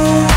Oh.